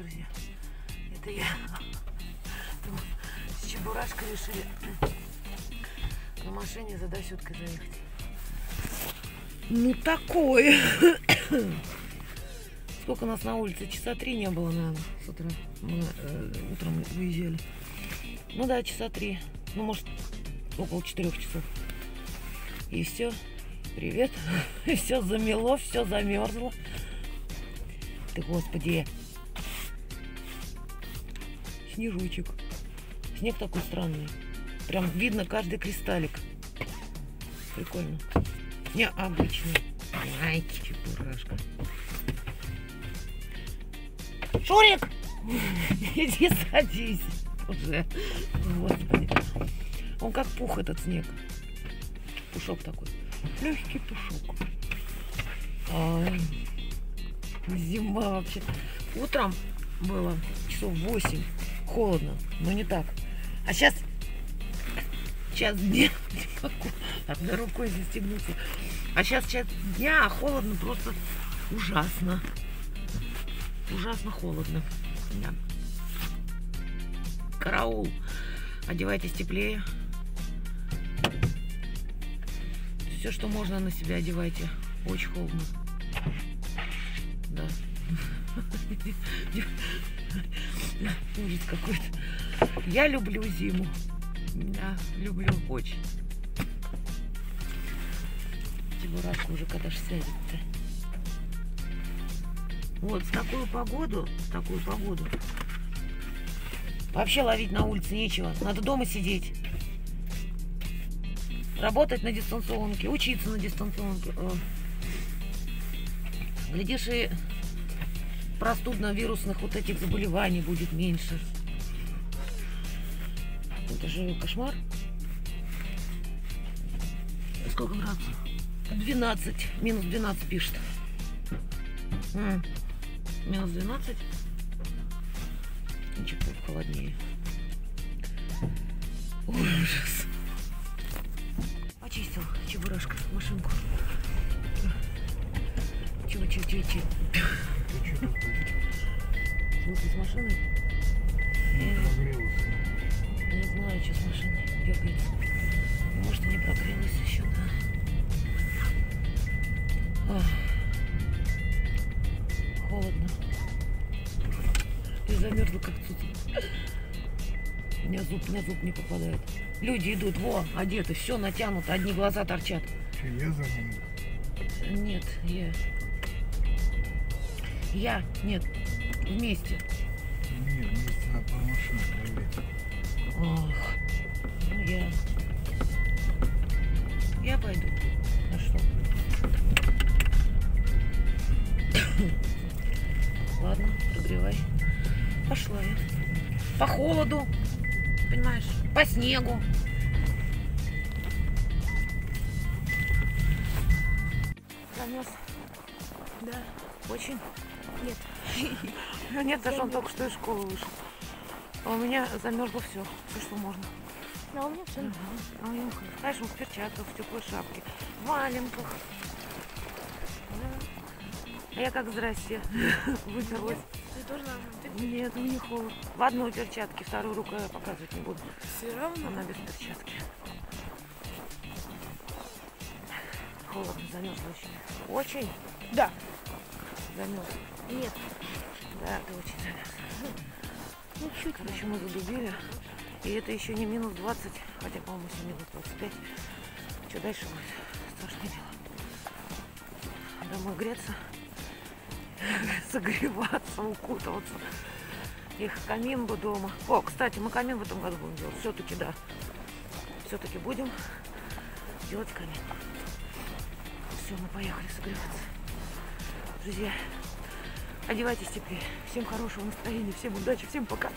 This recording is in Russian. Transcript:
Это я с Чебурашкой решили на машине за Дасюткой заехать. Ну такое. Сколько нас на улице? Часа три не было, наверное, с утра. Мы э, утром выезжали. Ну да, часа три. Ну, может, около четырех часов. И все. Привет. Все замело, все замерзло. Ты, господи. Снежочек. Снег такой странный. Прям видно каждый кристаллик. Прикольно. Необычный. Ай, чебурашка. Шурик! Иди садись уже. Господи. Он как пух этот снег. Пушок такой. Легкий пушок. Ай. Зима вообще. Утром было часов 8. Холодно, но не так. А сейчас час дня. Не могу одной рукой застегнуться. А сейчас час дня, а холодно просто ужасно. Ужасно холодно. Да. Караул. Одевайтесь теплее. Все, что можно на себя одевайте. Очень холодно. Да. Ужас какой-то. Я люблю зиму. Да, люблю очень. Чебурашка уже когда ж сядет-то. Вот, в такую погоду, в такую погоду, вообще ловить на улице нечего. Надо дома сидеть. Работать на дистанционке, учиться на дистанционке. Глядишь, и простудно-вирусных вот этих заболеваний будет меньше. Это же кошмар. Сколько градусов? 12. Минус 12 пишет. М. Минус 12. Ничего, холоднее. Ужас. Почистил чебурашка машинку. Чего, чего, чего, чего? В смысле, с машиной? Я не знаю, что с машиной дергается. Может, не прогрелась еще, да. Ах. Холодно. Я замерзла, как тут. У меня зуб на зуб не попадает. Люди идут, во, одеты, все натянуто, одни глаза торчат. Че, я загнул? Нет, я. Я, нет, вместе. Не, вместе на машину проверить. Ох, ну я. Я пойду. На что? Ладно, прогревай. Пошла я. По холоду, понимаешь, по снегу. Замерз? Да. Очень? Нет. Ну нет, даже он только что из школы вышел. А у меня замерзло все, все, что можно. Но у меня все. А у него, Конечно, в перчатках, в теплой шапке, в валенках. Да. А я как здрасте, вытерлась. Ты тоже нормально. Нет, мне холодно. В одной перчатке, вторую руку я показывать не буду. все равно. Она без перчатки. Холодно, замерзла очень. Очень Да. замерз. Нет. Да, очень замерз. Ну чуть. Короче, мы задубили. И это еще не минус 20, хотя, по-моему, сегодня минус 25. Что дальше будет? Страшное дело. Домой греться, согреваться, укутываться. Их камин бы дома. О, кстати, мы камин в этом году будем делать. Все-таки, да. Все-таки будем делать камин. Все, мы поехали согреваться. Друзья, одевайтесь теплее. Всем хорошего настроения, всем удачи, всем пока.